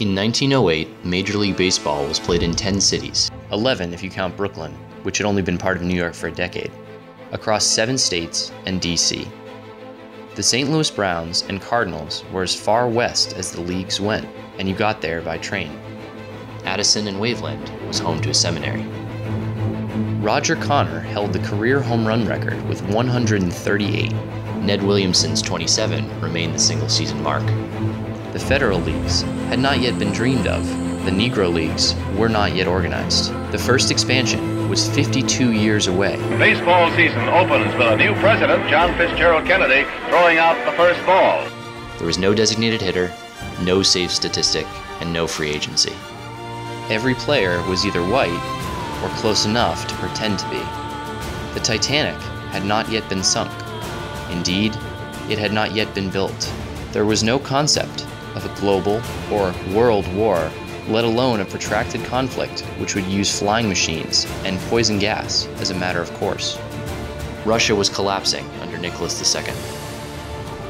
In 1908, Major League Baseball was played in 10 cities, 11 if you count Brooklyn, which had only been part of New York for a decade, across seven states and DC. The St. Louis Browns and Cardinals were as far west as the leagues went, and you got there by train. Addison and Waveland was home to a seminary. Roger Connor held the career home run record with 138. Ned Williamson's 27 remained the single season mark. The Federal Leagues had not yet been dreamed of. The Negro Leagues were not yet organized. The first expansion was 52 years away. Baseball season opens with a new president, John Fitzgerald Kennedy, throwing out the first ball. There was no designated hitter, no save statistic, and no free agency. Every player was either white or close enough to pretend to be. The Titanic had not yet been sunk. Indeed, it had not yet been built. There was no concept of a global or world war, let alone a protracted conflict which would use flying machines and poison gas as a matter of course. Russia was collapsing under Nicholas II.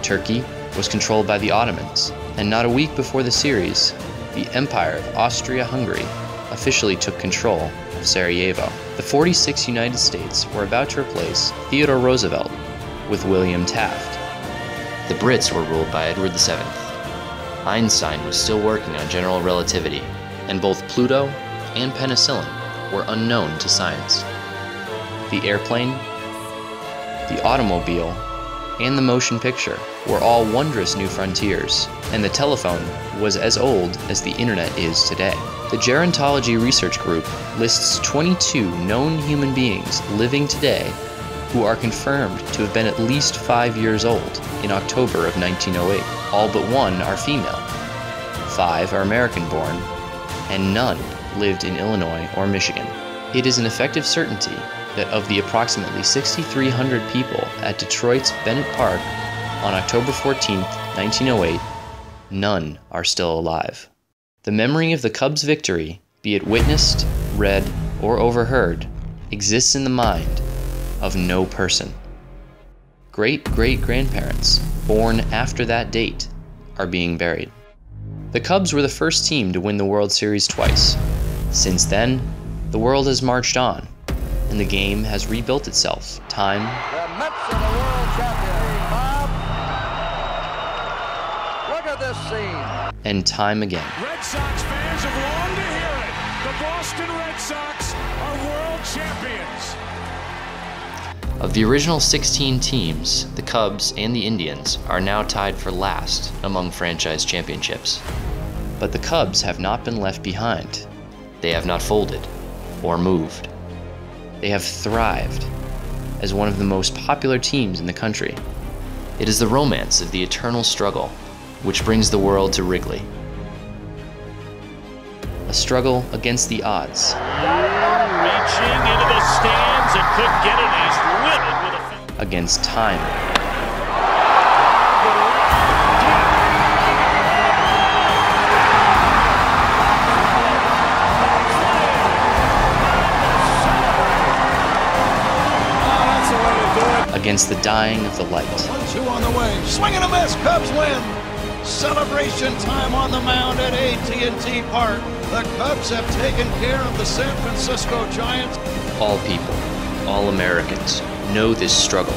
Turkey was controlled by the Ottomans, and not a week before the series, the Empire of Austria Hungary officially took control of Sarajevo. The 46 United States were about to replace Theodore Roosevelt with William Taft. The Brits were ruled by Edward VII. Einstein was still working on general relativity, and both Pluto and penicillin were unknown to science. The airplane, the automobile, and the motion picture were all wondrous new frontiers, and the telephone was as old as the internet is today. The Gerontology Research Group lists 22 known human beings living today who are confirmed to have been at least five years old in October of 1908. All but one are female. Five are American born, and none lived in Illinois or Michigan. It is an effective certainty that of the approximately 6,300 people at Detroit's Bennett Park on October 14, 1908, none are still alive. The memory of the Cubs' victory, be it witnessed, read, or overheard, exists in the mind of no person. Great great grandparents, born after that date, are being buried. The Cubs were the first team to win the World Series twice. Since then, the world has marched on, and the game has rebuilt itself time The Mets are the world champions, Bob. Look at this scene. and time again. Red Sox fans have longed to hear it. The Boston Red Sox are world champions. Of the original 16 teams, the Cubs and the Indians are now tied for last among franchise championships. But the Cubs have not been left behind. They have not folded or moved. They have thrived as one of the most popular teams in the country. It is the romance of the eternal struggle which brings the world to Wrigley. A struggle against the odds, Reaching into the stands and couldn't get it. He's livid with a. against time, the way to do it. against the dying of the light. One, two on the way. Swing and a miss. Cubs win. Celebration time on the mound at AT&T Park. The Cubs have taken care of the San Francisco Giants. All people, all Americans, know this struggle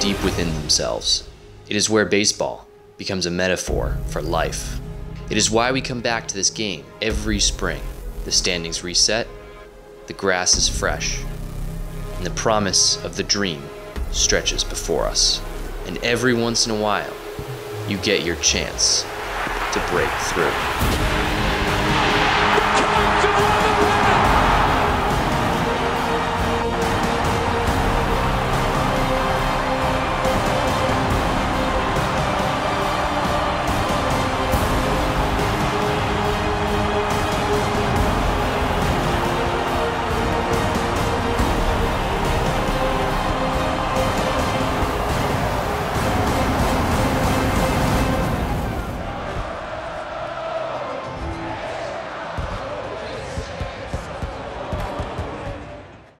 deep within themselves. It is where baseball becomes a metaphor for life. It is why we come back to this game every spring. The standings reset, the grass is fresh, and the promise of the dream stretches before us. And every once in a while, you get your chance to break through.